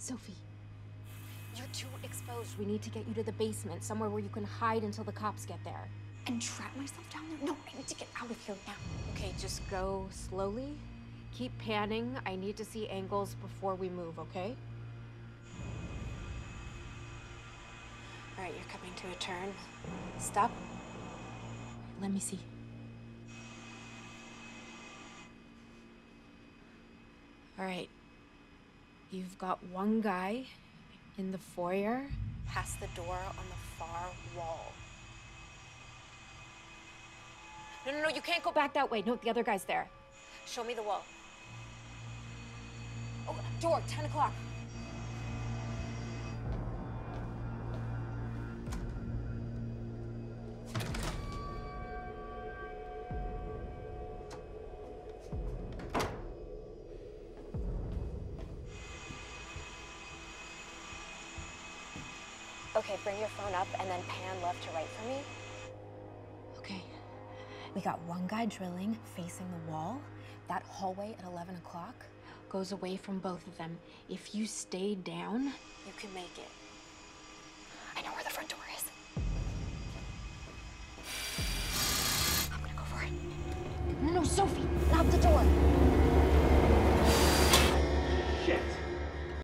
Sophie, you're too exposed. We need to get you to the basement, somewhere where you can hide until the cops get there. And trap myself down there? No, I need to get out of here now. Okay, just go slowly. Keep panning. I need to see angles before we move, okay? All right, you're coming to a turn. Stop. Let me see. All right. You've got one guy in the foyer past the door on the far wall. No, no, no, you can't go back that way. No, the other guy's there. Show me the wall. Oh, door, 10 o'clock. Okay, bring your phone up and then pan left to right for me. Okay. We got one guy drilling facing the wall. That hallway at 11 o'clock goes away from both of them. If you stay down, you can make it. I know where the front door is. I'm gonna go for it. No, no, Sophie, not the door.